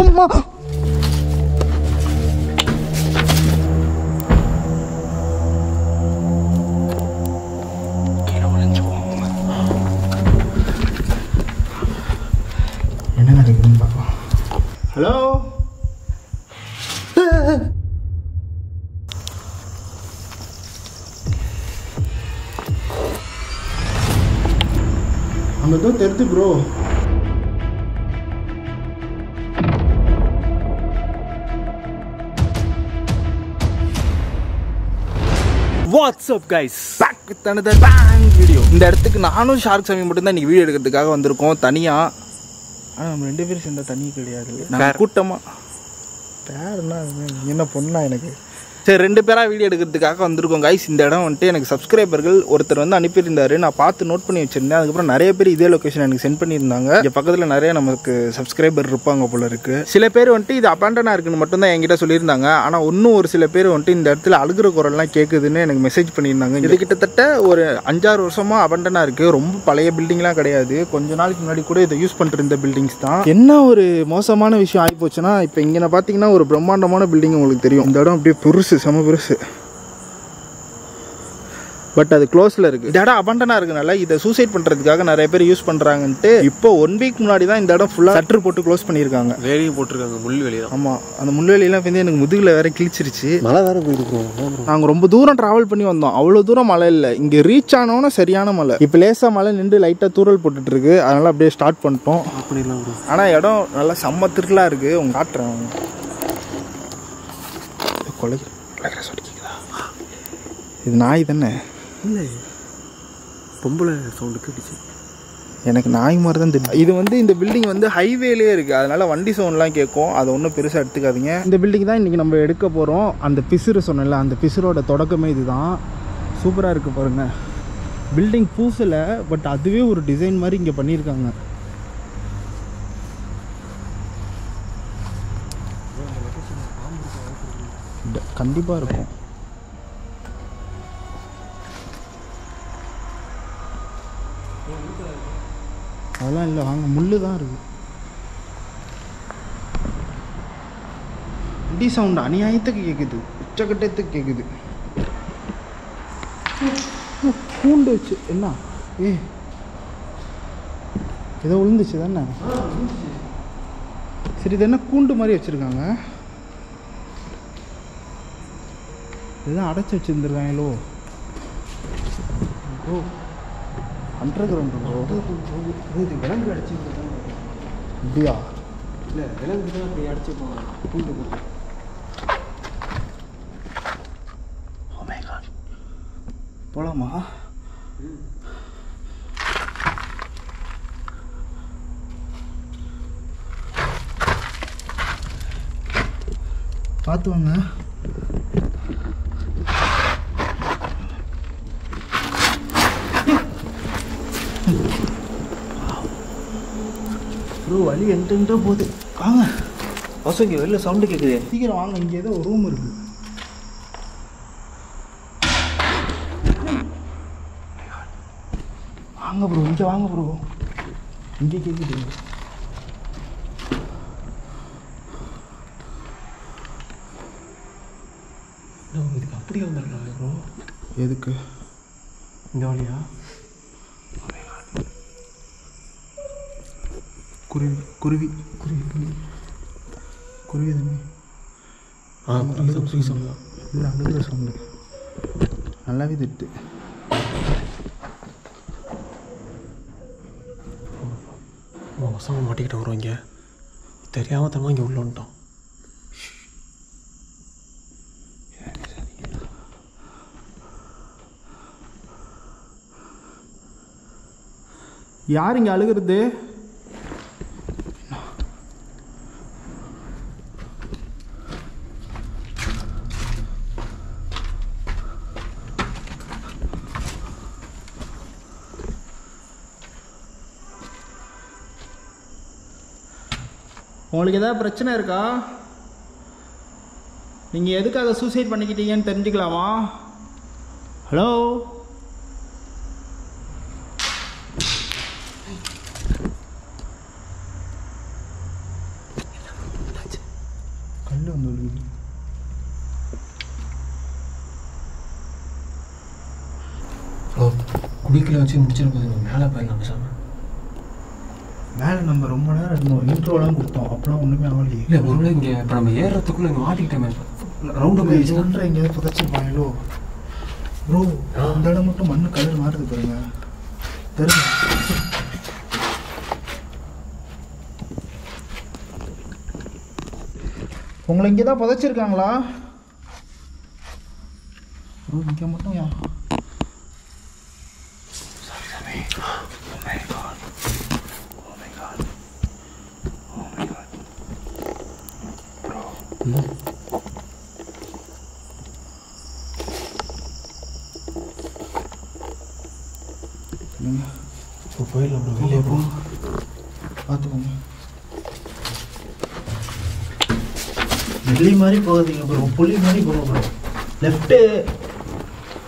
அம்மா கீழே விழுந்துருவோம். என்ன நடக்குதுன்னு பார்க்கலாம் ஹலோ அங்கே தான் தெரிது bro what's up guys back with another bang video இந்த இடத்துக்கு நானும் ஷார்க் சாமி மட்டும் தான் இன்னைக்கு வீடியோ எடுக்கிறதுக்காக வந்திருக்கோம். தனியாக ஆனால் நம்ம ரெண்டு பேரும் சேர்ந்தா தனி கிடையாது. நான் கூட்டமாக பேருன்னா என்ன பொண்ணா எனக்கு? சரி ரெண்டு பேராக வீடியோ எடுக்கிறதுக்காக வந்திருக்கோம் கைஸ் இந்த இடம் வந்துட்டு எனக்கு சப்ஸ்கிரைபர்கள் ஒருத்தர் வந்து அனுப்பியிருந்தாரு. நான் பார்த்து நோட் பண்ணி வச்சிருந்தேன். அதுக்கப்புறம் நிறைய பேர் இதே லொக்கேஷன் எனக்கு சென்ட் பண்ணியிருந்தாங்க. இங்கே பக்கத்தில் நிறைய நமக்கு சப்ஸ்கிரைபர் இருப்பாங்க போல இருக்கு. சில பேர் வந்துட்டு இது அபாண்டனாக இருக்குன்னு மட்டும் தான் என்கிட்ட சொல்லியிருந்தாங்க. ஆனால் இன்னும் ஒரு சில பேர் வந்துட்டு இந்த இடத்துல அழுகிற குரல்லாம் கேட்குதுன்னு எனக்கு மெசேஜ் பண்ணியிருந்தாங்க. இது கிட்டத்தட்ட ஒரு அஞ்சாறு வருஷமாக அபண்டனாக இருக்குது ரொம்ப பழைய பில்டிங்லாம் கிடையாது. கொஞ்ச நாளைக்கு முன்னாடி கூட இதை யூஸ் பண்ணிட்டு இருந்த பில்டிங்ஸ் தான். என்ன ஒரு மோசமான விஷயம் ஆகி போச்சுன்னா இப்போ இங்கே பார்த்தீங்கன்னா ஒரு பிரம்மாண்டமான பில்டிங் உங்களுக்கு தெரியும். இந்த இடம் அப்படியே பெருசு செம பெருசு. பட் அது க்ளோஸில் இருக்கு. இந்த இடம் அபண்டனாக இருக்கனால இதை சூசைட் பண்ணுறதுக்காக நிறைய பேர் யூஸ் பண்ணுறாங்கன்ட்டு இப்போ ஒன் வீக் முன்னாடி தான் இந்த இடம் ஃபுல்லாக சட்டர் போட்டு க்ளோஸ் பண்ணியிருக்காங்க. வேலையும் போட்டிருக்காங்க முள் வெளியே ஆமாம் அந்த முள்வெளியெல்லாம் வந்து எனக்கு முதுகில் வேற கிழிச்சிருச்சு. மழை வேற போயிருக்கோம் நாங்கள் ரொம்ப தூரம் ட்ராவல் பண்ணி வந்தோம். அவ்வளோ தூரம் மழை இல்லை. இங்கே ரீச் ஆனோன்னு சரியான மழை. இப்போ லேசாக மழை நின்று லைட்டாக தூரல் போட்டுட்டு இருக்கு அதனால அப்படியே ஸ்டார்ட் பண்ணிட்டோம். ப்ரோ ஆனால் இடம் நல்லா செம்ம திருக்கலாக இருக்குது உங்க காட்டுறேன். கொலை. சொல்லி கேக்குதா? இது நாய் தானே? இல்லை. பொம்பளை சவுண்டு கேட்டுச்சு எனக்கு நாய் மாதிரி தான் தெரியும். இது வந்து இந்த பில்டிங் வந்து ஹைவேலேயே இருக்குது அதனால வண்டி சவுண்ட்லாம் கேட்கும் அதை ஒன்றும் பெருசாக எடுத்துக்காதீங்க. இந்த பில்டிங் தான் இன்றைக்கி நம்ம எடுக்க போகிறோம் அந்த பிசுறு சொன்னேன்ல அந்த பிசுரோட தொடக்கமே இதுதான். சூப்பராக இருக்குது பாருங்க. பில்டிங் பூசில் பட் அதுவே ஒரு டிசைன் மாதிரி இங்கே பண்ணியிருக்காங்க. கண்டிப்பாக இருக்கும். அதெல்லாம் இல்லை வாங்க. முள்ளு தான் இருக்கு. இடி சவுண்ட் அநியாயத்துக்கு கேட்குது உச்சக்கட்டத்துக்கு கேட்குது பூண்டு வச்சு என்ன? ஏ. ஏதோ விழுந்துச்சு தானே? சரி இது என்ன கூண்டு மாதிரி வச்சுருக்காங்க? இதுதான் அடைச்சி வச்சுருந்துருக்காங்களோ ஓ அண்டர் கிரவுண்ட் இது விலங்கு அடிச்சு அப்படியா? இல்லை விலங்கு தான் அப்படி அடிச்சு போவாங்க பூண்டு போட்டு. போலாமா? பார்த்து வாங்க. வழி என்கிட்ட போகுது வாங்க. இங்கே வெளில சவுண்டு கேட்குது சீக்கிரம் வாங்க இங்கே ஏதோ ஒரு ரூம் இருக்கு. வாங்க ப்ரோ இங்கே வாங்க ப்ரோ இங்கே கேட்குது இதுக்கு அப்படியே வந்துருக்காங்க ப்ரோ எதுக்கு? இந்த வழியா? குருவி குருவி குருவி குருவி குருவி தானே ஆ புரியுது சொல்லலாம் இல்லை அழுகிற சவுண்டு நல்லாவே திட்டு. பசங்க மாட்டிக்கிட்டு வரோம் இங்கே. தெரியாம தரமா இங்கே உள்ள வந்துட்டோம். யார் இங்கே அழுகிறது? உங்களுக்கு எதாவது பிரச்சனை இருக்கா? நீங்கள் எதுக்காக சூசைட் பண்ணிக்கிட்டீங்கன்னு தெரிஞ்சுக்கலாமா? ஹலோ ஹலோ குடிக்கல வச்சு முடிச்சிருப்போது மேலே போயிடலாம் சார் மேலே நம்ம ரொம்ப நேரம் இருந்தோம். இன்ட்ரோலாம் கொடுத்தோம். அப்பலாம் ஒன்றுமே ஆகலையே. இல்லை ஒருவேளை இங்கே இப்போ நம்ம ஏறுறதுக்குள்ள இங்கே மாட்டிக்கிட்டோமே ரவுண்டு போய் சொல்கிற எங்கேயாவது புதைச்சிருப்பாங்களோ ப்ரோ இந்த இடம் மட்டும் மண்ணு கலர் மாறுது பாருங்க. தெரியுமா உங்களை இங்கே தான் புதைச்சிருக்காங்களா? ப்ரோ இங்கே மட்டும் யா இப்போ போயிடலாம் ப்ரோ வெளியே போ பார்த்துக்கோங்க வெள்ளி மாதிரி போகாதீங்க ப்ரோ புள்ளி மாதிரி போங்க ப்ரோ லெஃப்ட்டு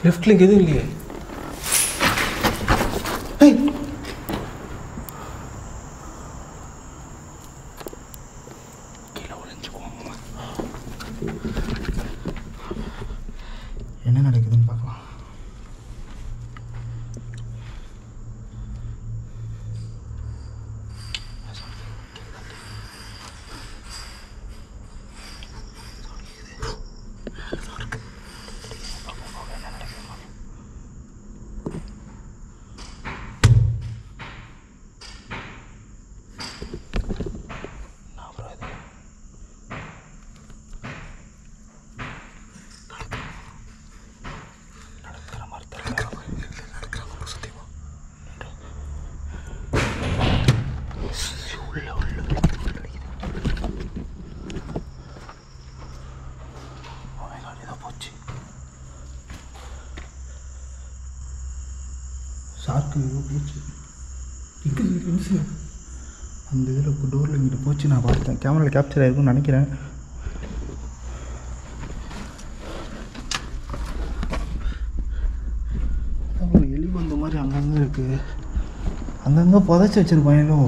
லெஃப்ட்டில் இங்கே எதுவும் இல்லையே கீழே ஒளிஞ்சுக்குவோம் என்ன நடக்குதுன்னு பார்க்கலாம் ஷார்க்கு ஏதோ போச்சு. அந்த இதில் டோரில் இங்கிட்டு போச்சு நான் பார்த்தேன். கேமராவில் கேப்சர் ஆகிருக்குன்னு நினைக்கிறேன். எலி வந்த மாதிரி அங்கங்கே இருக்குது அங்கங்கே புதைச்சி வச்சுருப்பாங்களோ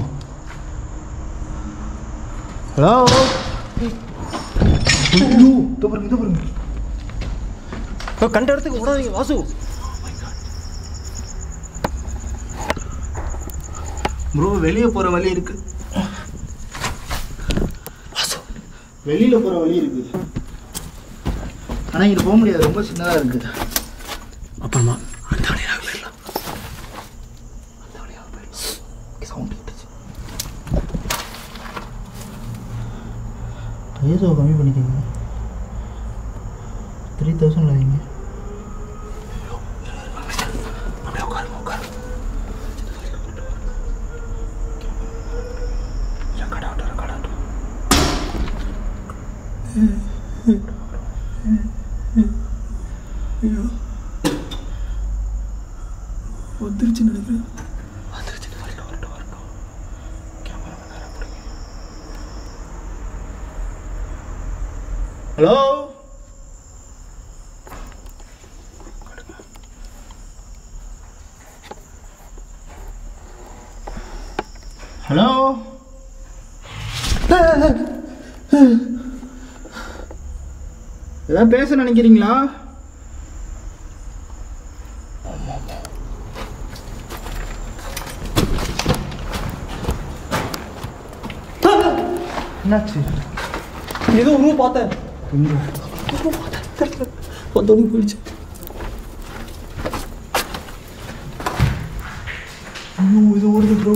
ஹலோ? ஐயோ இதோ பாருங்க இதோ பாருங்க. கண்ட இடத்துக்கு ஓடாதீங்க வாசு. ப்ரோ வெளியே போகிற வழி இருக்கு. வெளியில் போகிற வழி இருக்கு. ஆனால் இங்கே போக முடியாது. ரொம்ப சின்னதாக இருக்குது அப்புறமா அந்த வழியாக போயிடலாம். சவுண்ட் கேட்டுச்சு. ஐயோ கம்மி பண்ணிக்கோங்க த்ரீ தௌசண்ட் வைங்க அப்படியே உட்காருங்க உட்காரு ரெக்கார்ட் ஆகட்டும் ரெக்கார்ட் ஆகட்டும் வந்துருச்சு நினைக்கிறேன். வந்துருச்சு வரட்டும் வரட்டும் வரட்டும் ஹலோ ஹலோ ஏதாவது பேச நினைக்கிறீங்களா? 끝났지. 얘가 울고 받아. 울고. 울고 받아. 원동이 불지. 이거 어디서 오래 들어?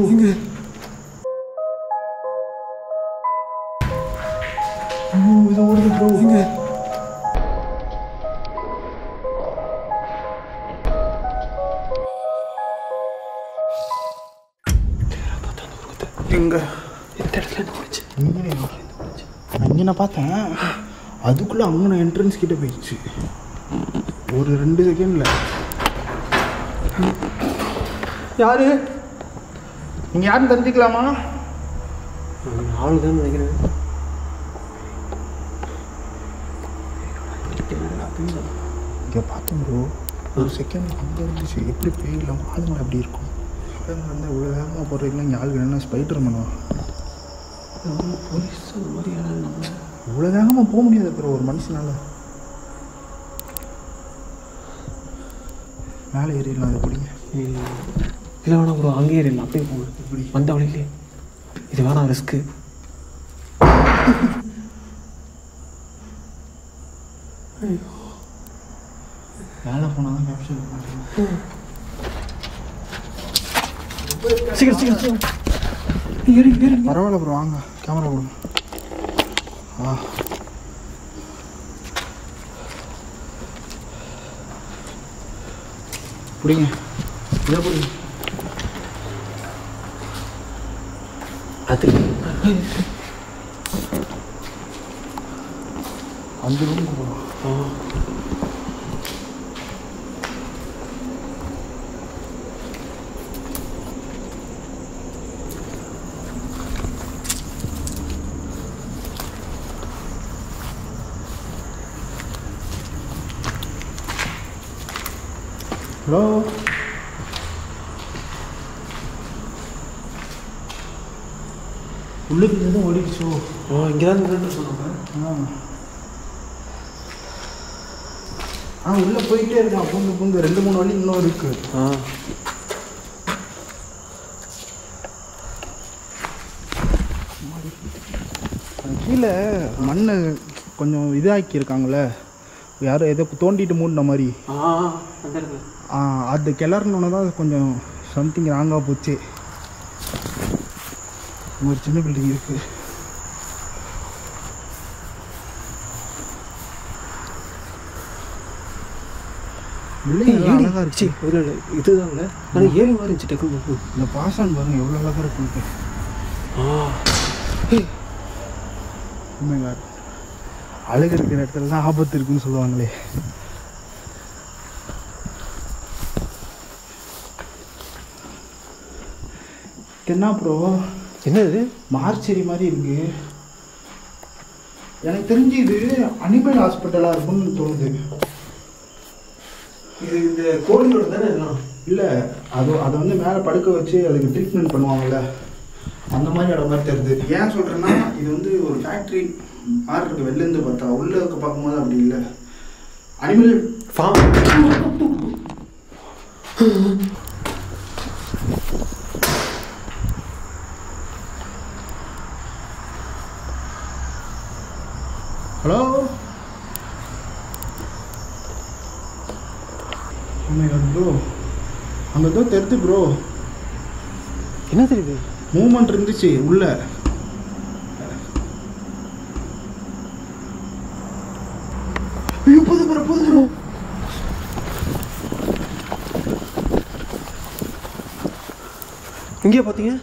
நான் பார்த்தேன். அதுக்குள்ளே அங்கே என்ட்ரன்ஸ் கிட்ட போயிடுச்சு. ஒரு ரெண்டு செகண்டில் யாரு? நீங்கள் யாருன்னு தெரிஞ்சுக்கலாமா? ஆளு தான் நினைக்கிறேன். இங்கே பார்த்தேன் ப்ரோ ஒரு செகண்ட் அங்கே இருந்துச்சு. எப்படி பேயிடலாம் ஆளுங்க அப்படி இருக்கும்? வந்து இவ்வளோ வேகமாக போடுறீங்களா இங்கே ஆளுங்க என்ன ஸ்பைடர் மனோ போலீஸ் ஒரு மாதிரி நம்ம. இவ்வளோ வேகமாக போக முடியாது ப்ரோ ஒரு மனுஷனால. மேலே ஏறிடலாம் அது பிடிங்க. இல்லை வேணாம் ப்ரோ அங்கேயே ஏறிடலாம். அப்படியே போங்க. இப்படி. வந்த வழியிலே. இது வேணாம் ரிஸ்க்கு. மேலே போனால் தான் கேப்சர் பண்ணுறேன் சீக்கிரம் சீக்கிரம். இருங்க இருங்க பரவாயில்ல ப்ரோ வாங்க. கேமரா போடுங்க ஆ. பிடிங்க. இதை பிடிங்க? அது அஞ்சு ரூம் போகலாம் ஹலோ. உள்ளுக்கு எதுவும் ஓடிடுச்சோ. ஆ இங்கே தான் நின்று சொன்னாங்க ஆ உள்ளே போயிட்டே இருக்கான் பூந்து பூந்து ரெண்டு மூணு வழி இன்னும் இருக்கு. ஆ. கீழே மண் கொஞ்சம் இதாக்கியிருக்காங்களே. யாரும் ஏதோ தோண்டிட்டு மூடின மாதிரி. ஆ, அது கிளறணுன்னு தான் கொஞ்சம் சம்திங் ராங்காக போச்சு. ஒரு சின்ன பில்டிங் இருக்கு. பில்டிங் அழகாக சி இருக்கு. இல்லை இல்லை இதுதாங்க ஆனால் ஏறி மாதிரி இருந்துச்சு டக்குனு இந்த பாசான் பாருங்க எவ்வளோ அழகாக இருக்குன்ட்டு ஆ. உண்மைங்க அழகு இருக்கிற இடத்துல தான் ஆபத்து இருக்குன்னு சொல்லுவாங்களே. என்ன ப்ரோ என்ன இது மார்ச்சரி மாதிரி இருக்கு. எனக்கு தெரிஞ்சு இது அனிமல் ஹாஸ்பிட்டலாக இருக்கும்னு தோணுது. இது இந்த கோழியோட தானே இல்லை அது அதை வந்து மேலே படுக்க வச்சு அதுக்கு ட்ரீட்மெண்ட் பண்ணுவாங்கல்ல. அந்த மாதிரி இடம் மாதிரி தெரியுது. ஏன் சொல்கிறேன்னா இது வந்து ஒரு ஃபேக்ட்ரி மாதிரி இருக்கு வெளிலேருந்து பார்த்தா. உள்ளே இருக்க பார்க்கும்போது அப்படி இல்லை. அனிமல் ஃபார்ம் ஹலோ ப்ரோ அங்கே ஏதோ தெரியுது ப்ரோ என்ன தெரியுது மூமெண்ட் இருந்துச்சு உள்ள. போது ப்ரோ போது ப்ரோ இங்கே பார்த்தீங்க?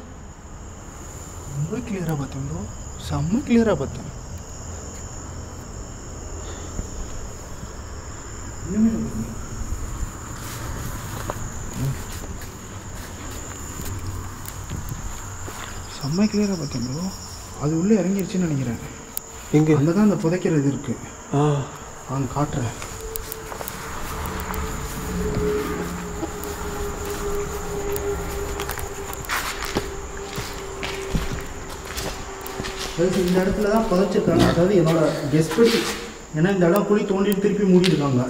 ரொம்ப கிளியராக பார்த்தேன் ப்ரோ செம்ம கிளியராக பார்த்தேன். ஒண்ணுமே இல்ல bro. செம்ம கிளியராக பார்த்தேன் ப்ரோ அது உள்ளே இறங்கிருச்சுன்னு நினைக்கிறேன். எங்கே? அங்கே தான் அந்த புதைக்கிறது இருக்கு. ஆ. நான் காட்டுறேன். அதாவது இந்த இடத்துல தான் புதைச்சிருக்காங்க. அதாவது என்னோட கெஸ் படி ஏன்னா இந்த இடம் குழி தோண்டிட்டு திருப்பி மூடிருக்காங்க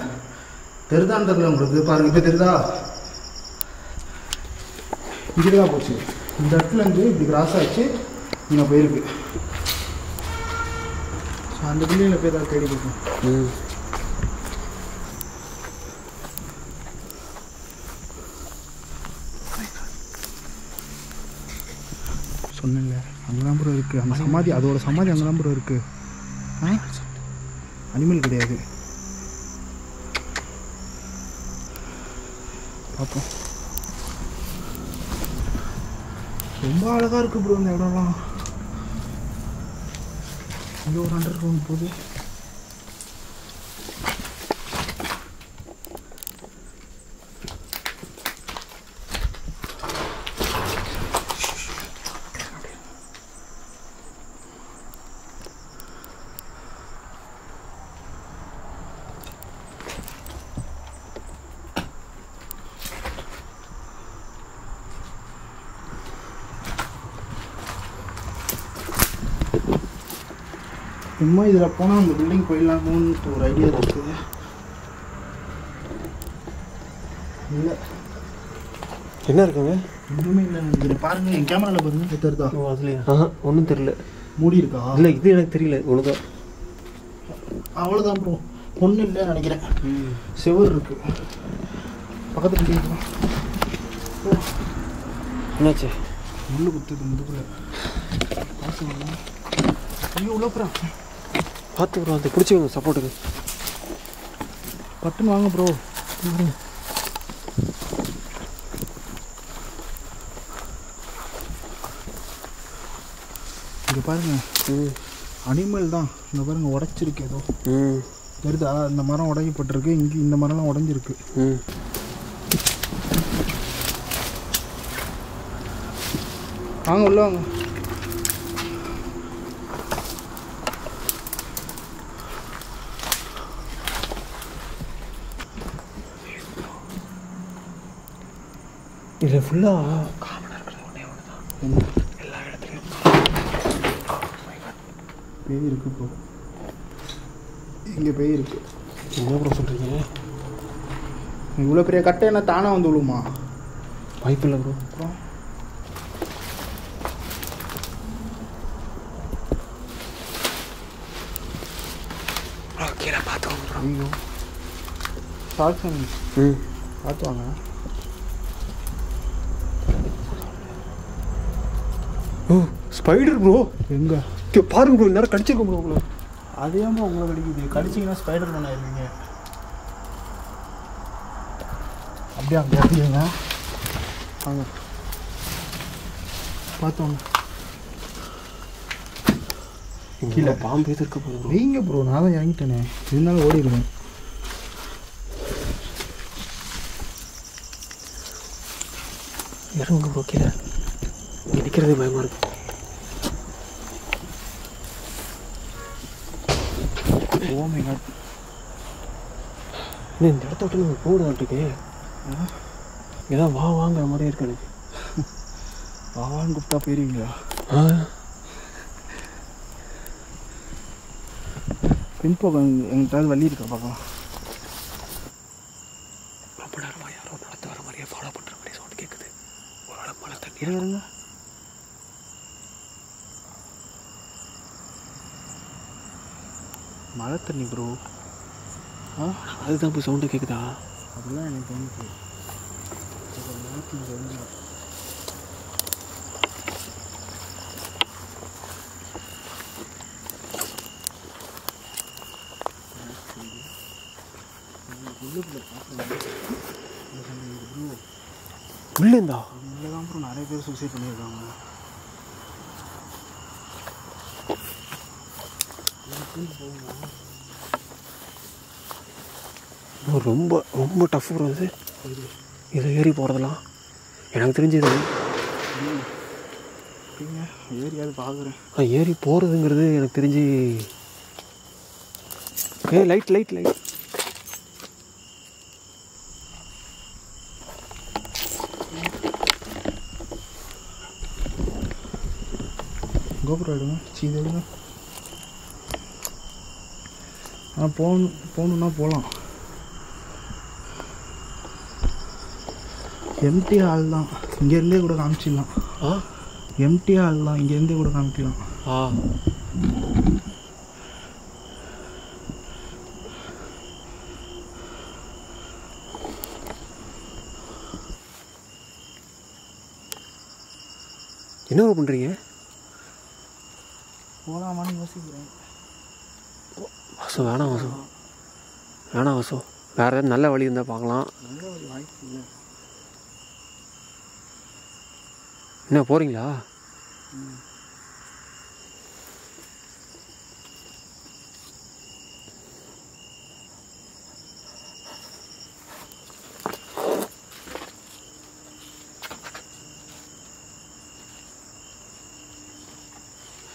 தெரிதான்னு தெரியல உங்களுக்கு? பாருங்க இப்போ இங்கே தான் போச்சு. இந்த இடத்துல இருந்து இப்படி கிராஸ் ஆச்சு இங்கே போயிருக்கு. ஸோ அந்த பில்டிங்கில் போய் தான் தேடி போகும் ம். சொன்னேன்ல அங்கே தான் ப்ரோ இருக்குது அந்த சமாதி அதோட சமாதி அங்கே தான் ப்ரோ இருக்குது ஆ? அனிமல் கிடையாது. பார்ப்போம். ரொம்ப அழகாக இருக்குது ப்ரோ இந்த இடம்லாம். இங்கே ஒரு அண்டர் கிரவுண்ட் போகுது. சும்மா இதில் போனால் அந்த பில்டிங் போயிடலாமோன்னு ஒரு ஐடியா இருக்குது இல்லை. என்ன இருக்குங்க? ஒன்றுமே இல்லை. நினைக்கிறேன் பாருங்க என் கேமராவில் பாருங்க. இது தெரியுதா ஓ அதுலையா? ஆஹா ஒன்றும் தெரியல. மூடி இருக்கா? இல்லை இது எனக்கு தெரியல. ஒழுங்கா அவ்வளோதான் ப்ரோ ஒன்றும் இல்லை நினைக்கிறேன். செவர் இருக்கு. பக்கத்துல என்னாச்சு? முள்ளு குத்துது முதுகுல. ஐயோ உள்ள போகிறேன் பார்த்து ப்ரோ அந்த பிடிச்சிக்கோங்க சப்போர்ட்டுக்கு பட்டுன்னு வாங்க ப்ரோ இங்கே பாருங்க ம் அனிமல் தான். இங்கே பாருங்க உடைச்சிருக்கு ஏதோ. ம். தெரியுதா இந்த மரம் உடையப்பட்டிருக்கு இங்கே இந்த மரம்லாம் உடைஞ்சிருக்கு. ம். வாங்க உள்ள வாங்க. இதில் ஃபுல்லாக காமனாக இருக்கிறது ஒன்றே ஒன்று தான் என்ன? எல்லா இடத்துலையும். பேய் இருக்கு ப்ரோ இங்கே பேய் இருக்கு? என்ன ப்ரோ சொல்கிறீங்க இவ்வளோ பெரிய கட்டை என்ன தானே வந்து விழுமா வாய்ப்பு இல்லை ப்ரோ அப்புறம்? கீழே பார்த்துக்கோங்க ப்ரோ ஐயோ. சாக்சன் ம். பார்த்து வாங்க. ஓ ஸ்பைடர் ப்ரோ எங்கே? பாருங்க ப்ரோ நேரம் கடிச்சிருக்கோம் ப்ரோ உங்களை அதே உங்களை கடிக்குது. கடிச்சிங்கன்னா ஸ்பைடர் மேன் ஆயிருவீங்க. அப்படியே அங்கே அப்படியேங்க வாங்க. பார்த்தோங்க கீழே பாம்பு எது இருக்க போகுது ப்ரோ வைங்க ப்ரோ நான் தான் இறங்கிட்டேனே. இருந்தாலும் ஓடிடுவேன். இறங்குங்க ப்ரோ கீழே. நிற்கிறதே பயமாக இருக்கு. ஓமை காட் இன்னும் இந்த இடத்த விட்டு நம்ம போடாட்டுக்கே ஏதாவது வா வாங்குற மாதிரியே இருக்கு எனக்கு வாவான்னு கூப்பிட்டா போயிருவீங்களா ஆ பின்பக்கம் எங்கிட்டாவது வழி இருக்கா பார்க்கலாம் ரொம்ப நேரமாக யாரோ நடத்து வர மாதிரியே ஃபாலோ பண்ணுற மாதிரி சவுண்ட் கேட்குது ஒரு ஆள் மழை தண்ணி இருங்க இருங்க மழை தண்ணி ப்ரோ ஆ அதுதான் போய் சவுண்டு கேட்குதா அதெல்லாம் எனக்கு தோணுச்சு உள்ளேந்தா இங்கே தான் ப்ரோ நிறைய பேர் சூசைட் பண்ணியிருக்காங்க ப்ரோ ரொம்ப ரொம்ப டஃப் ப்ரோ இது. இதில் ஏறி போகிறதெல்லாம் எனக்கு தெரிஞ்சு இது எப்படிங்க ஏரியாவது பார்க்குறேன் நான் ஏறி போகிறதுங்கிறது எனக்கு தெரிஞ்சு ஏ லைட் லைட் லைட் கோபுரம் எடுங்க சீ இது எடுங்க. ஆ போகணும் போகணுன்னா போகலாம். எம்டி ஹால் தான். இங்கேருந்தே கூட காமிச்சிடலாம். ஆ? எம்டி ஹால் தான். இங்கேருந்தே கூட காமிக்கலாம். ஆ. என்ன bro பண்றீங்க? போகலாமான்னு யோசிக்கிறேன். வாசு வேணாம் வாசு. வேணாம் வாசு. வேறு ஏதாவது நல்ல வழி இருந்தால் பார்க்கலாம். நல்ல ஒரு வாய்ப்பு இல்லை. என்ன போகிறீங்களா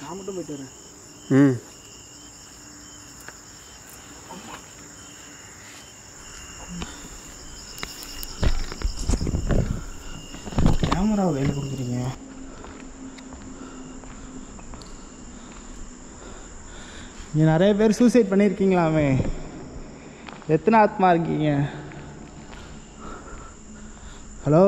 நான் மட்டும் போயிட்டு வரேன். ம். இங்கே நிறைய பேர் சூசைட் பண்ணியிருக்கீங்களாமே எத்தனை ஆத்மா இருக்கீங்க ஹலோ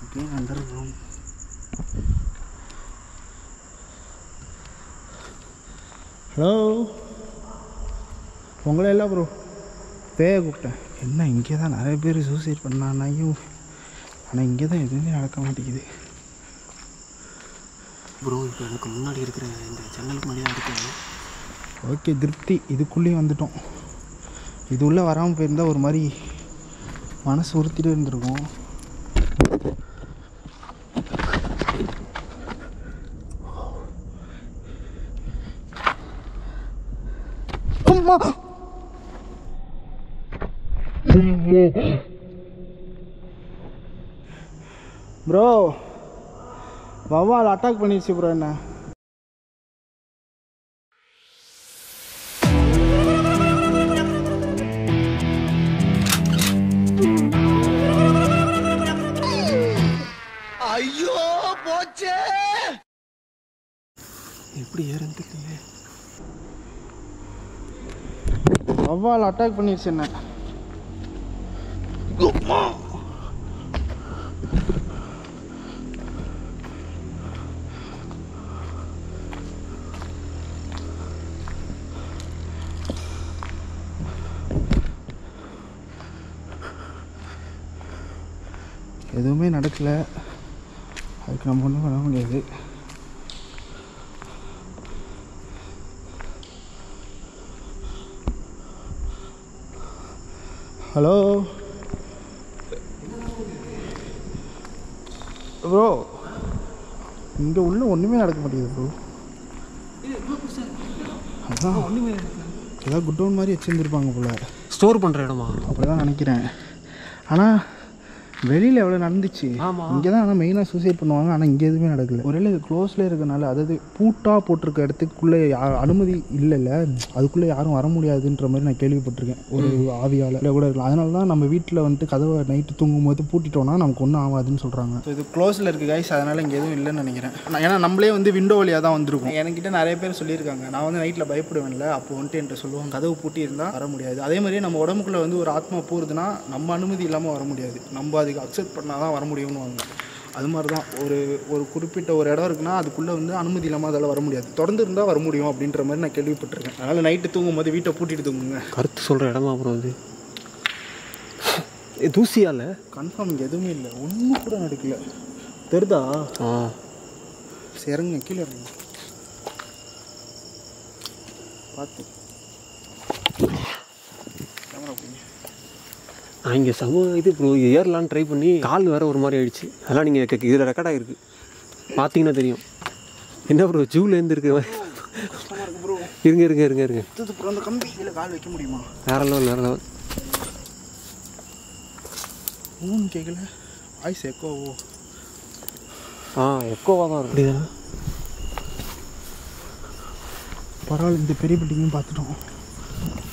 அப்படியே வந்துடுறோம் ஹலோ உங்களே இல்லை ப்ரோ பேய கூப்பிட்டேன். என்ன இங்கே தான் நிறைய பேர் சூசைட் பண்ணானையும் ஆனால் இங்கே தான் எதுவுமே நடக்க மாட்டேங்குது. ப்ரோ இப்போ எனக்கு முன்னாடி இருக்கிற இந்த ஜன்னலுக்கு முன்னாடி தான் இருக்கேன் ஓகே திருப்தி. இதுக்குள்ளேயும் வந்துட்டோம். இது உள்ளே வராமல் போயிருந்தா ஒரு மாதிரி மனசு உறுத்திட்டு இருந்திருக்கும். ப்ரோ வவ்வால் அட்டாக் பண்ணிடுச்சு ப்ரோ என்ன? எப்படி ஏறன்னு தெரியல வவ்வால் அட்டாக் பண்ணிடுச்சு என்ன? எதுவுமே நடக்கல. அதுக்கு நம்ம ஒன்றும் பண்ண முடியாது. ஹலோ? ப்ரோ இங்கே உள்ள ஒன்றுமே நடக்க மாட்டேங்குது ப்ரோ அதான். ஒன்றுமே ஏதாவது குட்டோன் மாதிரி வச்சுருந்துருப்பாங்க போல. ஸ்டோர் பண்ணுற இடமா? அப்படி தான் நினைக்கிறேன். ஆனால் வெளியில் எவ்வளோ நடந்துச்சு? ஆமா. இங்கே தான் ஆனால் மெயினாக சூசைட் பண்ணுவாங்க. ஆனால் இங்கே எதுவுமே நடக்கல. ஒருவேளை இது க்ளோஸில் இருக்கனால அதாவது பூட்டாக போட்டிருக்க இடத்துக்குள்ளே அனுமதி இல்லைல்ல. அதுக்குள்ளே யாரும் வர முடியாதுன்ற மாதிரி நான் கேள்விப்பட்டிருக்கேன். ஒரு ஆவியால். இல்லை கூட இருக்கலாம். அதனால தான் நம்ம வீட்டில் வந்துட்டு கதவை நைட்டு தூங்கும் போது பூட்டிட்டோம்னா நமக்கு ஒன்றும் ஆகாதுன்னு சொல்கிறாங்க ஸோ இது க்ளோஸில் இருக்குது கைஸ் அதனால் இங்கே எதுவும் இல்லைன்னு நினைக்கிறேன். நான் ஏன்னா நம்மளே வந்து விண்டோ வழியாக தான் வந்திருக்கோம். என்கிட்ட நிறைய பேர் சொல்லியிருக்காங்க. நான் வந்து நைட்டில் பயப்படுவேன்ல. அப்போ வந்துட்டு என்கிட்ட சொல்லுவாங்க கதவு பூட்டி இருந்தால் வர முடியாது. அதே மாதிரி நம்ம உடம்புக்குள்ளே வந்து ஒரு ஆத்மா போகுதுன்னா நம்ம அனுமதி இல்லாமல் வர முடியாது. நம்ம அதுக்கு அக்செப்ட் பண்ணால் தான் வர முடியும்னு அது மாதிரி தான் ஒரு ஒரு குறிப்பிட்ட ஒரு இடம் இருக்குன்னா அதுக்குள்ளே வந்து அனுமதி இல்லாமல் அதில் வர முடியாது. தொடர்ந்து இருந்தால் வர முடியும் அப்படின்ற மாதிரி நான் கேள்விப்பட்டிருக்கேன். அதனால் நைட்டு தூங்கும் போது வீட்டை பூட்டிட்டு தூங்குங்க. கருத்து சொல்கிற இடமா இது ஏ, தூசியால? கன்ஃபார்ம் எதுவுமே இல்லை. ஒன்றும் கூட நடக்கல. தெரிதா? ஆ. சரி, இறங்குங்க. கீழே இறங்குங்க. பார்த்து கேமரா போய் நான் இங்கே சம இது ப்ரோ ஏறலான்னு ட்ரை பண்ணி கால் வேற ஒரு மாதிரி ஆயிடுச்சு. அதெல்லாம் நீங்கள் இதில் ரெக்கார்ட் ஆகிருக்கு பார்த்தீங்கன்னா தெரியும். என்ன ப்ரோ ஜூலேருந்து இருக்கு இருங்க இருங்க இருங்க இருங்க. அந்த கம்பி கீழே கால் வைக்க முடியுமா? வேற லெவல் வேற லெவல் ஊன்னு கேட்கல வாய்ஸ் எக்கோ ஆ எக்கோவாக தான் இருக்கு. அப்படிதானே? பரவாயில்ல இந்த பெரிய பில்டிங்கும் பார்த்துட்டோம்.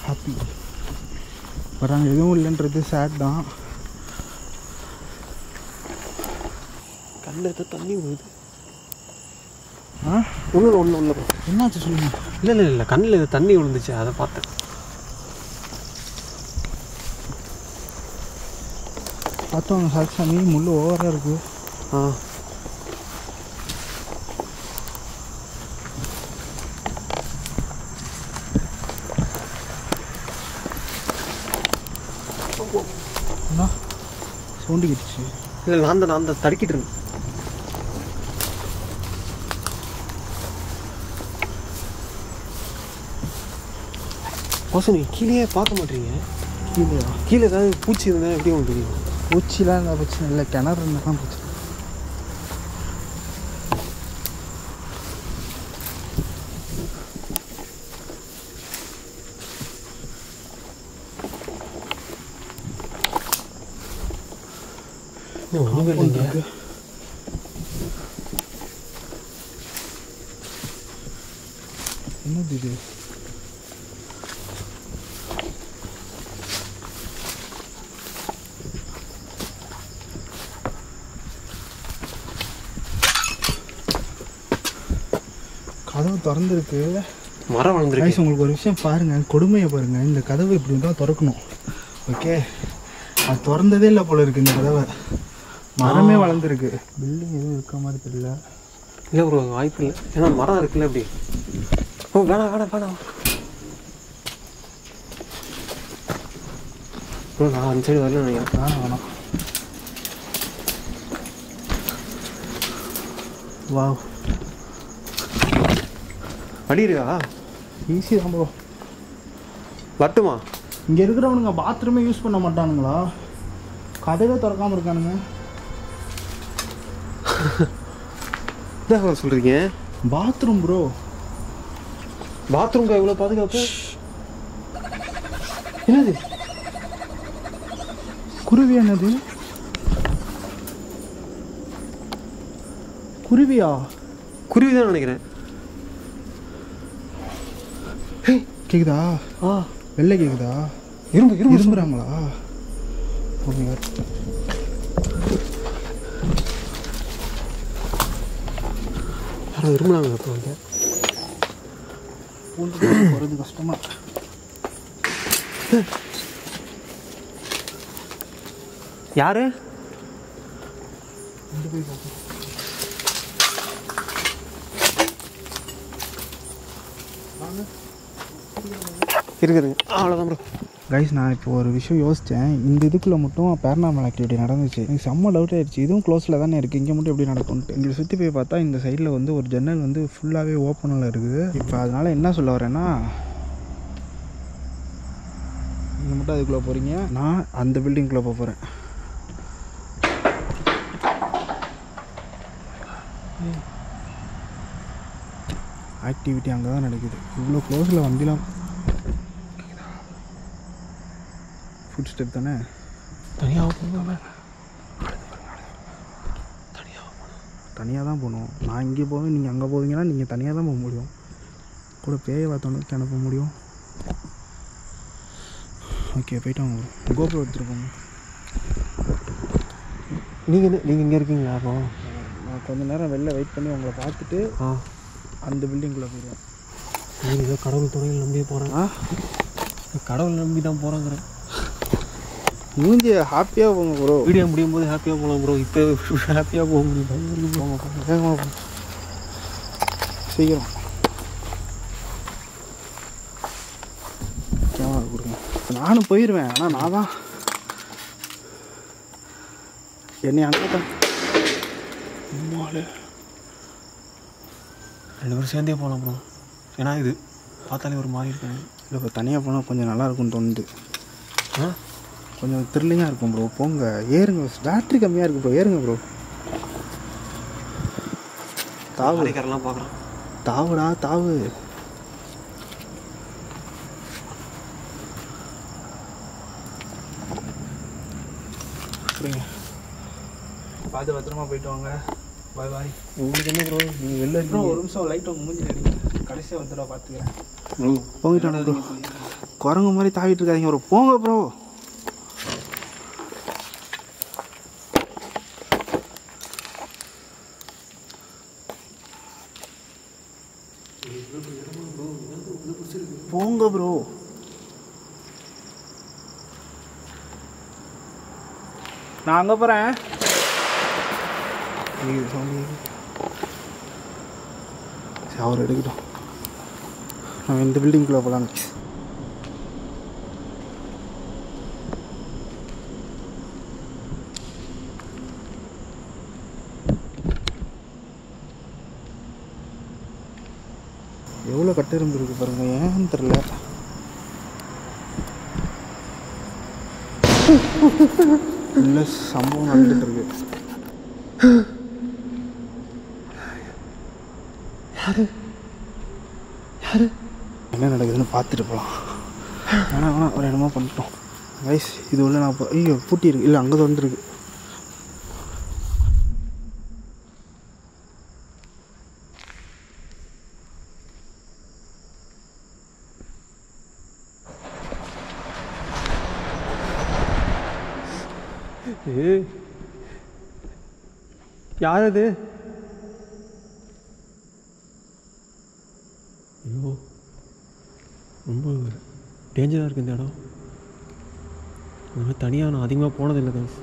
ஹாப்பி வராங்க எதுவும் இல்லைன்றது சேட் தான். கண்ணில் ஏதோ தண்ணி வருது ஆ? ஒன்றும் ஒன்றும் இல்லை என்னாச்சு சொல்லுங்க. இல்லை இல்லை இல்லை கண்ணில் ஏதோ தண்ணி விழுந்துச்சு அதை பார்த்தேன். பார்த்தோம் சாமி முள் ஓவராக இருக்குது ஆ என்ன சவுண்டு கேட்டுச்சு இல்லை நான் தான் நான் தான் தடுக்கிட்டு இருந்தேன். கோசம் கீழே பார்க்க மாட்டீங்க. கீழே கீழே ஏதாவது பூச்சி இருந்தால் எப்படி உங்களுக்கு தெரியும்? பூச்சிலாம் இருந்தால் பிரச்சனை இல்லை கிணறு இருந்தால் தான் பிரச்சனை ஒன்றுமே இல்லைங்க என்னது இது? கதவு திறந்துருக்கு. மரம் வளர்ந்துருக்கு. உங்களுக்கு ஒரு விஷயம் பாருங்க கொடுமையை பாருங்க. இந்த கதவு இப்படி தான் திறக்கணும். ஓகே அது திறந்ததே இல்லை போல இருக்கு இந்த கதவை. மரமே வளர்ந்துருக்கு. பில்டிங் எதுவும் இருக்க மாதிரி தெரியல. இல்லை ப்ரோ வாய்ப்பு இல்லை. ஏன்னா மரம் இருக்குல்ல அப்படி ஓ வேணாம் வேணாம் வேணாம். ப்ரோ நான் அந்த சைடு வரல நினைக்கிறேன். வேணாம் வேணாம். வாவ். வழி இருக்கா? ஈஸி தான் ப்ரோ வரட்டுமா? இங்கே இருக்கிறவனுங்க பாத்ரூமே யூஸ் பண்ண மாட்டானுங்களா? கதவே திறக்காம இருக்கானுங்க. என்ன சொல்கிறீங்க பாத்ரூம் ப்ரோ பாத்ரூம்க்கு எவ்வளோ பாதுகாப்பு? என்னது? குருவி என்னது? குருவியா? குருவி தான் நினைக்கிறேன். கேக்குதா? ஆ. வெள்ளை கேக்குதா? இரும்பு இரும்பு. இரும்புறாங்களா? யாரோ இரும்புனாங்க அப்போ வந்து பூண்டு போகிறது கஷ்டமா யாரு இருக்குதுங்க அவ்வளோதான் ப்ரோ கைஸ் நான் இப்போ ஒரு விஷயம் யோசித்தேன் இந்த இதுக்குள்ளே மட்டும் பேரனாமல் ஆக்டிவிட்டி நடந்துச்சு. எனக்கு செம்ம டவுட் ஆயிடுச்சு. இதுவும் க்ளோஸில் தானே இருக்குது இங்கே மட்டும் எப்படி நடக்கும்ட்டு இங்கே சுற்றி போய் பார்த்தா இந்த சைடில் வந்து ஒரு ஜன்னல் வந்து ஃபுல்லாகவே ஓப்பனில் இருக்குது. இப்போ அதனால் என்ன சொல்ல வரேன்னா நீங்கள் மட்டும் அதுக்குள்ளே போகிறீங்க நான் அந்த பில்டிங்குள்ளே போக போகிறேன் ஆக்டிவிட்டி அங்கே தான் நடக்குது இவ்வளோ க்ளோஸில் வண்டிலாம் ஃபுட் ஸ்டெப் தானே தனியாக போங்க தனியாக தான் போகணும். நான் இங்கே போவேன் நீங்கள் அங்கே போவீங்கன்னா நீங்கள் தனியாக தான் போக முடியும். கூட பேயை பார்த்தோன்னு அனுப்ப முடியும். ஓகே போயிட்டு வாங்க. கோபுரம் எடுத்துகிட்டு போங்க. நீங்கள் நீங்கள் இங்கே இருக்கீங்களா அப்போ? நான் கொஞ்ச நேரம் வெளில வெயிட் பண்ணி உங்களை பார்த்துட்டு ஆ. அந்த பில்டிங்குள்ளே போயிடுவேன். நீங்கள் ஏதோ கடவுள் துறையில் நம்பி போகிறேன் கடவுள் நம்பி தான் போகிறேங்கிறேன் மூஞ்சி ஹாப்பியாக போங்க ப்ரோ வீடியோ முடியும் போது ஹாப்பியாக போகலாம் ப்ரோ இப்போ ஹாப்பியாக போக முடியும் சீக்கிரம் கேமரா கொடுங்க நானும் போயிடுவேன் ஆனால் நான் தான் என்னை அங்கே தான் அம்மாளே. ரெண்டு பேரும் சேர்ந்தே போகலாம் ப்ரோ ஏன்னா இது பார்த்தாலே ஒரு மாதிரி இருக்காங்க இல்லை இப்போ தனியாக போனால் கொஞ்சம் நல்லா இருக்கும்னு தோணுது ஆ கொஞ்சம் த்ரில்லிங்காக இருக்கும் ப்ரோ போங்க. ஏறுங்க பேட்ரி கம்மியாக இருக்கு ப்ரோ ஏறுங்க ப்ரோ தாவு. பார்க்குறேன் தாவுடா தாவு. அப்படிங்க பார்த்து பத்திரமா போயிட்டு வாங்க. பாய் பாய் உங்களுக்கு என்ன ப்ரோ நீங்கள் வெளில ப்ரோ ஒரு நிமிஷம் லைட் உங்கள் மூஞ்சி அடிங்க. கடைசியாக வந்து நான் பார்த்துக்கிறேன் ப்ரோ போங்கிட்டானே ப்ரோ குரங்கு மாதிரி தாவிட்டு இருக்காதீங்க ப்ரோ போங்க ப்ரோ போங்க ப்ரோ நான் அங்கே போகிறேன் சரி அவர் எடுக்கட்டும். நான் இந்த பில்டிங்குள்ளே போகலான்னு எவ்வளோ கட்டெரும்பு இருக்கு பாருங்க ஏன்னு தெரில இல்லை சம்பவம் நடந்துட்டு இருக்கு. என்ன நடக்குதுன்னு பார்த்துட்டு போகலாம் வேணாம் வேணாம் ஒரு இடமா பண்ணிட்டோம். வயசு இது உள்ள நான் ஐயோ பூட்டி இருக்கு. இல்லை அங்கே வந்துருக்கு. ஏ. யார் அது ஐயோ ரொம்ப டேஞ்சராக இருக்குது இந்த இடம். அந்த மாதிரி தனியாக நான் அதிகமாக போனதில்லை கைஸ்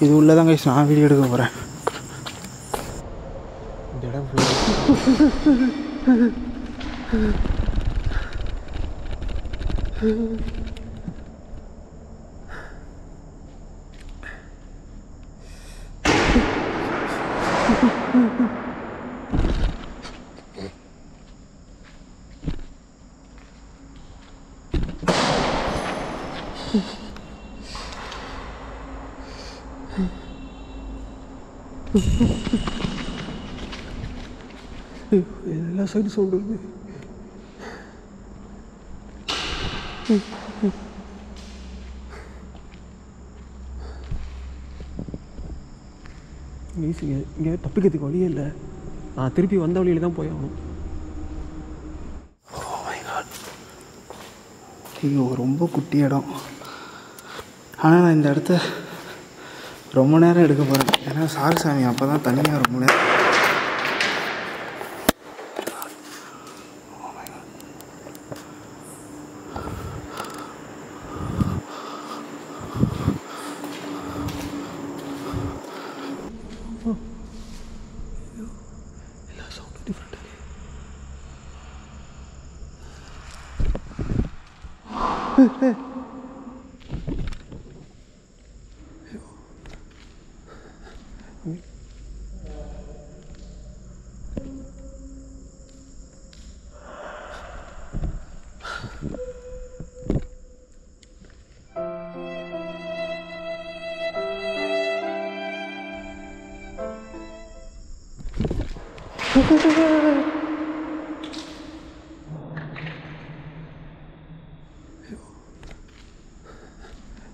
இது உள்ளதான் கைஸ் நான் வீடியோ எடுக்க போகிறேன் இந்த இடம் ஃபுல்லாக சரி சைடு ஈஸிங்க இங்கே தப்பிக்கிறதுக்கு வழியே இல்லை. நான் திருப்பி வந்த வழியில தான் போய் ஆகணும். Oh ஐயோ ரொம்ப குட்டி இடம். ஆனால் நான் இந்த இடத்த ரொம்ப நேரம் எடுக்க போகிறேன் ஏன்னா சார் சாமி அப்போ தான் தனியாக ரொம்ப நேரம்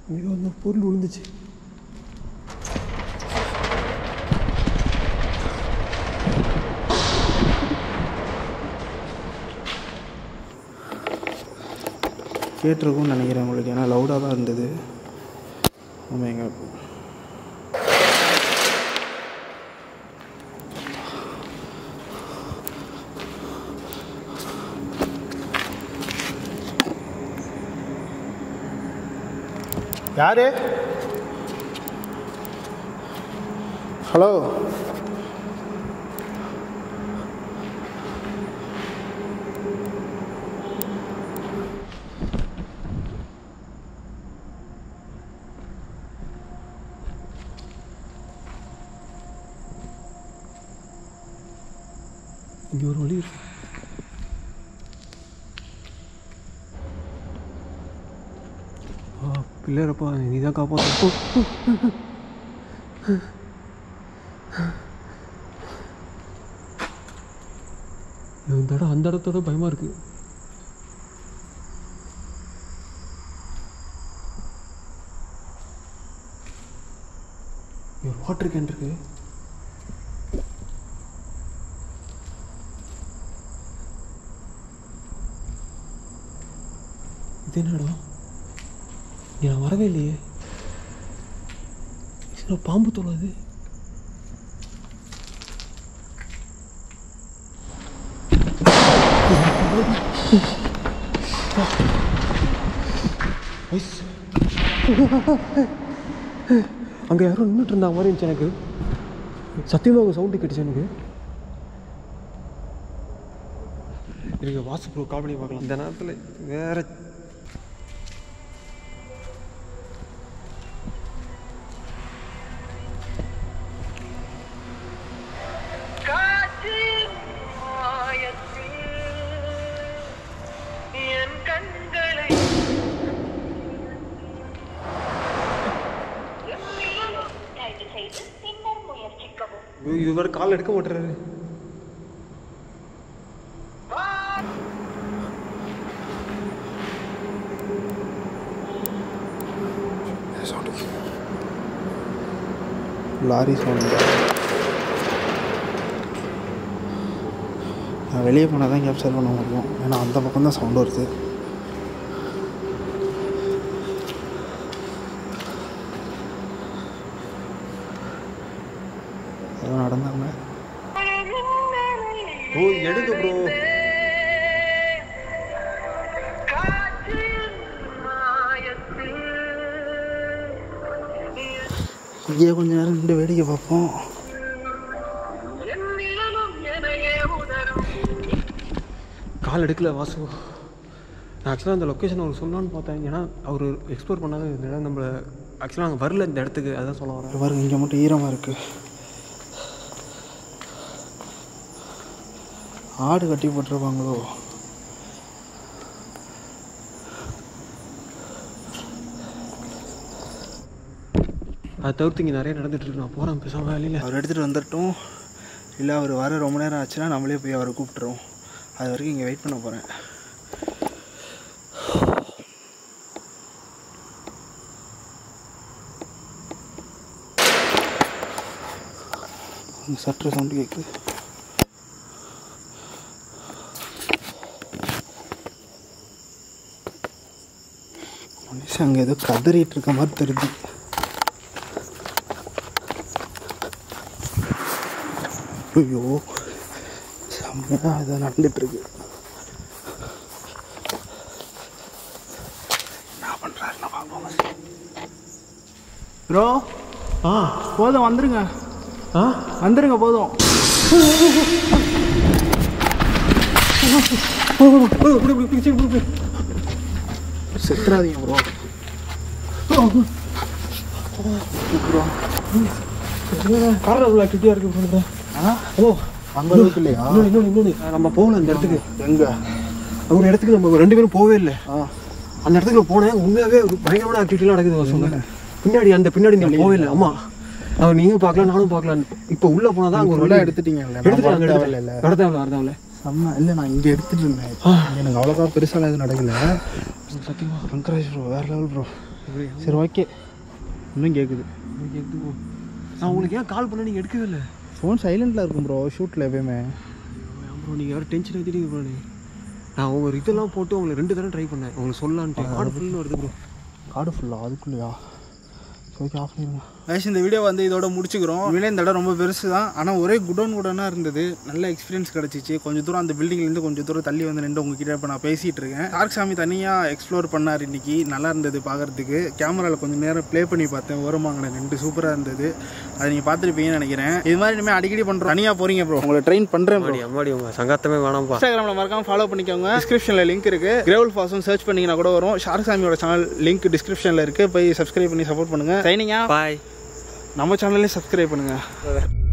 அங்கே வந்து பொருள் விழுந்துச்சு கேட்டிருக்கும்னு நினைக்கிறேன் உங்களுக்கு. ஏன்னா லவுடாக தான் இருந்தது. ஆமாங்க யார்? ஹலோ இங்கே ஒரு வழி இருக்கு ஆ இருப்பா நீ தான் காப்பாற்ற இந்த இடம் அந்த இடத்தோட பயமாக இருக்கு ஒரு வாட்டர் கேன் இருக்கு இது என்ன இடம் நான் வரவே இல்லையே. இது பாம்பு தோல் அது. அங்கே யாரும் நின்றுட்டு இருந்தா மாதிரி இருந்துச்சு எனக்கு. சத்தியமாக அவங்க சவுண்டு கேட்டுச்சு எனக்கு. இருங்க வாட்ஸ்அப் ப்ரோ கால் பண்ணி பார்க்கலாம். இந்த நேரத்தில் வேற இவர் ஐயோ, கால் எடுக்க மாட்டுறாரு. லாரி சவுண்டு நான் வெளியே போனால் தான் கேப்சர் பண்ண முடியும் ஏன்னா அந்த பக்கம் தான் சவுண்டு வருது. ஏதோ நடந்தாங்க. ஓ எடுக்க ப்ரோ இங்கே கொஞ்ச நேரம் நின்று வேடிக்கை பார்ப்போம். கால் எடுக்கல வாசு. நான் ஆக்சுவலாக அந்த லொக்கேஷன் அவர் சொல்லலான்னு பார்த்தேன். ஏன்னா அவர் எக்ஸ்ப்ளோர் பண்ணாத இந்த இடம் நம்ம ஆக்சுவலாக நாங்கள் வரல இந்த இடத்துக்கு. அதான் சொல்ல வரேன். பாருங்க இங்கே மட்டும் ஈரமாக இருக்கு. ஆடு கட்டி போட்டிருப்பாங்களோ? அதை தவிர்த்து இங்கே நிறைய நடந்துட்டு இருக்கு. நான் போகிறேன் பேசாமல் வேலையில் அவர் எடுத்துகிட்டு வந்துட்டோம் இல்லை அவர் வர ரொம்ப நேரம் ஆச்சுன்னா நம்மளே போய் அவரை கூப்பிட்டுருவோம். அது வரைக்கும் இங்கே வெயிட் பண்ண போகிறேன் சற்று சவுண்டு கேட்குது. அங்கே ஏதோ கதறிட்டு இருக்க மாதிரி தெரியுது ஐயோ செம்மையாக இதை நடந்துட்டுருக்கு என்ன பண்ணுறாருன்னு பார்ப்போம் ப்ரோ ஆ போதும் வந்துருங்க ஆ வந்துருங்க போதும் செத்துறாதீங்க ப்ரோ காரில் அவ்வளோ ஆக்டிவிட்டியாக இருக்குது பண்ணுறேன் ஆ ஓ அங்கே அளவுக்கு இல்லையா இன்னொன்று இன்னொன்று இன்னொன்று நம்ம போகல அந்த இடத்துக்கு எங்கே ஒரு இடத்துக்கு நம்ம ரெண்டு பேரும் போகவே இல்லை ஆ. அந்த இடத்துக்கு போனேன் உண்மையாகவே ஒரு பயங்கரமான ஆக்டிவிட்டிலாம் நடக்குது சொன்னேன் பின்னாடி அந்த பின்னாடி நீங்கள் போகவே இல்லை ஆமாம் அவன் நீங்களும் பார்க்கலாம் நானும் பார்க்கலாம் இப்போ உள்ளே போனால் தான் அங்கே ஒரு ஃபுல்லாக எடுத்துட்டீங்கல்ல எடுத்துட்டு நான் அங்கே தேவை இல்லை வர தேவையில்ல வர தேவையில்ல செம்ம இல்லை நான் இங்கே எடுத்துட்டு இருந்தேன் எனக்கு அவ்வளோதான் பெருசாக எதுவும் நடக்கல சத்தியமா பங்கராஜ் ப்ரோ வேற லெவல் ப்ரோ சரி ஓகே இன்னும் கேட்குது நான் உங்களுக்கு ஏன் கால் பண்ண நீங்கள் எடுக்கவே இல்லை? ஃபோன் சைலண்டில் இருக்கும் ப்ரோ ஷூட்டில் எப்பயுமே. ப்ரோ நீங்கள் வேறு டென்ஷன் ஏற்றிட்டீங்க ப்ரோ நான் உங்கள் இதெல்லாம் போட்டு உங்களை ரெண்டு தடவை ட்ரை பண்ணேன். உங்களுக்கு சொல்லலான்ட்டு. கார்டு ஃபுல்னு வருது ப்ரோ கார்டு ஃபுல்லாக அதுக்குள்ளேயா? ஓகே ஆஃப் பண்ணிடுங்க guys இந்த வீடியோ வந்து இதோட முடிச்சுக்கிறோம். உண்மையிலே இந்த இடம் ரொம்ப பெருசு தான். ஆனால் ஒரே குடோன் குடோனாக இருந்தது. நல்ல எக்ஸ்பீரியன்ஸ் கிடச்சிச்சு. கொஞ்சம் தூரம் அந்த பில்டிங்லேருந்து கொஞ்சம் தூரம் தள்ளி வந்து நின்று உங்ககிட்ட இப்போ நான் பேசிகிட்டு இருக்கேன். டார்க் சாமி தனியாக எக்ஸ்ப்ளோர் பண்ணார் இன்னைக்கு. நல்லா இருந்தது பார்க்குறதுக்கு கேமராவில் கொஞ்சம் நேரம் ப்ளே பண்ணி பார்த்தேன். ஓரமாங்கின ரெண்டு சூப்பராக இருந்தது. அதை நீங்கள் பார்த்துருப்பீங்கன்னு நினைக்கிறேன். இது மாதிரி இனிமேல் அடிக்கடி பண்ணுறோம் தனியாக போகிறீங்க ப்ரோ உங்களை ட்ரெயின் பண்ணுறேன் அம்மாடி உங்கள் சங்காத்தமே வேணாம்ப்பா. இன்ஸ்டாகிராமில் மறக்காம ஃபாலோ பண்ணிக்கோங்க. டிஸ்கிரிப்ஷனில் லிங்க் இருக்கு. கிரேவல் ஃபாஸும் சர்ச் பண்ணீங்கன்னா கூட வரும். ஷாருக் சாமியோட சேனல் லிங்க் டிஸ்கிரிப்ஷனில் இருக்கு. போய் சப்ஸ்கிரைப் பண்ணி சப்போர்ட் பண்ணுங்க. சைனிங்கா பாய் நம்ம சேனல்லையும் சப்ஸ்கிரைப் பண்ணுங்கள்